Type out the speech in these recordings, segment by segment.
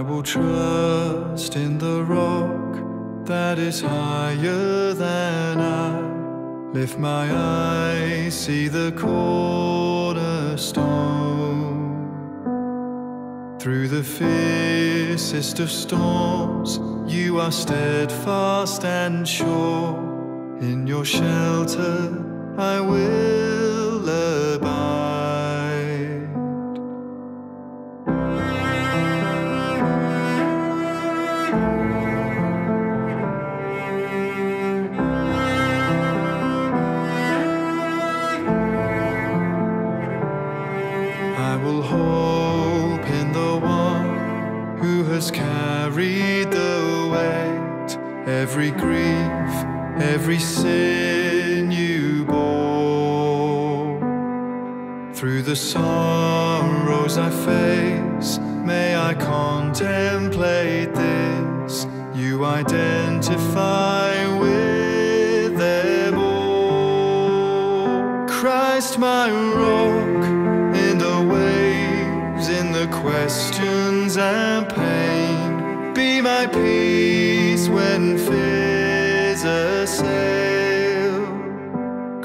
will trust in the rock that is higher than I. Lift my eyes, see the cornerstone. Through the fiercest of storms, you are steadfast and sure. In your shelter, I will has carried the weight, every grief, every sin you bore. Through the sorrows I face, may I contemplate this. You identify with them all. Christ, my rock,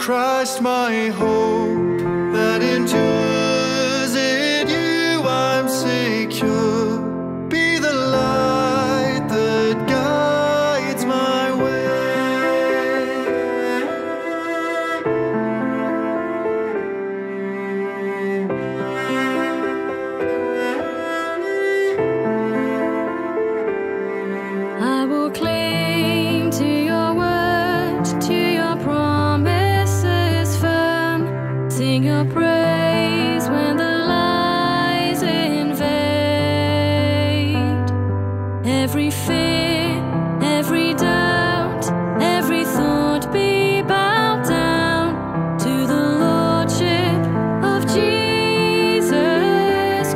Christ, my hope that endures Every fear, every doubt, every thought be bowed down to the lordship of Jesus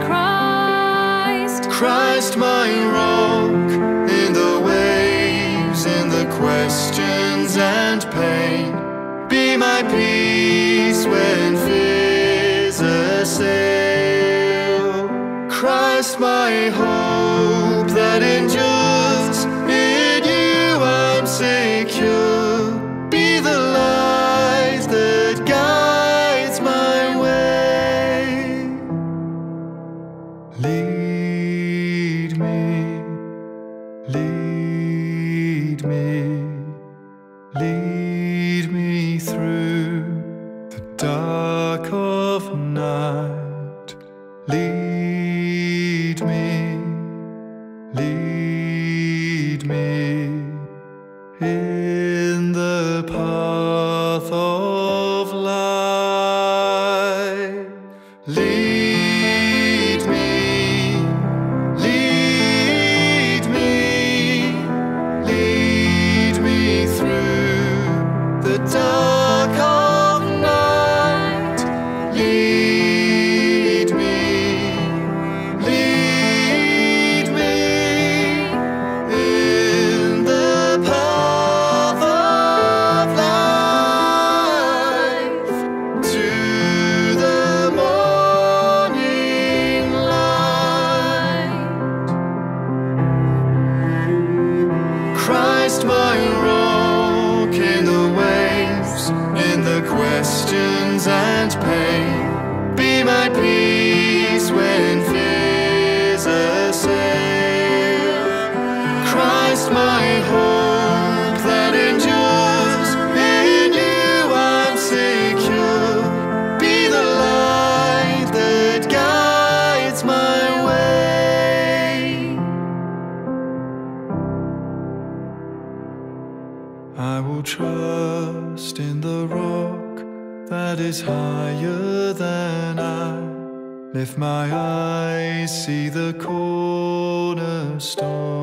Christ. Christ, my rock, in the waves, in the questions and pain. Be my peace when fears assail. Christ, my hope lead me, lead me through the dark of night. Lead me, lead me in the path pain. Be my peace when fears assail. Christ, my hope. In you I'm secure. Be the light that guides my way. I will trust in the rock that is higher than I. Lift my eyes, see the cornerstone.